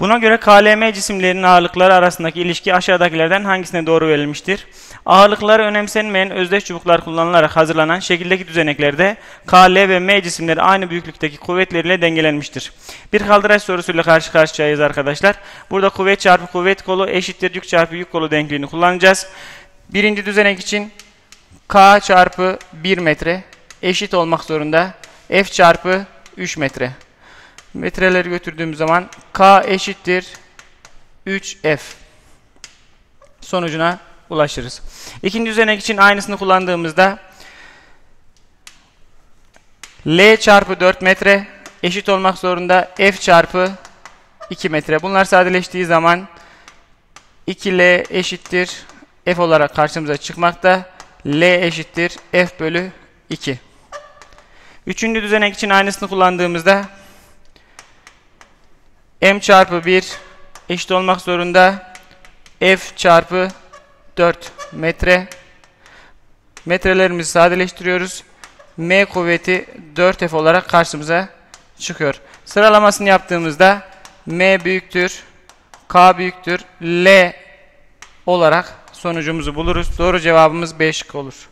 Buna göre KLM cisimlerinin ağırlıkları arasındaki ilişki aşağıdakilerden hangisine doğru verilmiştir? Ağırlıkları önemsenmeyen özdeş çubuklar kullanılarak hazırlanan şekildeki düzeneklerde KL ve M cisimleri aynı büyüklükteki kuvvetleriyle dengelenmiştir. Bir kaldıraç sorusuyla karşı karşıyayız arkadaşlar. Burada kuvvet çarpı kuvvet kolu eşittir yük çarpı yük kolu denkliğini kullanacağız. Birinci düzenek için K çarpı 1 metre eşit olmak zorunda. F çarpı 3 metre. Metreleri götürdüğüm zaman K eşittir 3F. Sonucuna ulaşırız. İkinci düzenek için aynısını kullandığımızda L çarpı 4 metre eşit olmak zorunda F çarpı 2 metre. Bunlar sadeleştiği zaman 2L eşittir F olarak karşımıza çıkmakta. L eşittir F bölü 2. Üçüncü düzenek için aynısını kullandığımızda M çarpı 1 eşit olmak zorunda F çarpı 4 metre. Metrelerimizi sadeleştiriyoruz. M kuvveti 4F olarak karşımıza çıkıyor. Sıralamasını yaptığımızda M büyüktür, K büyüktür, L olarak sonucumuzu buluruz. Doğru cevabımız B şıkkı olur.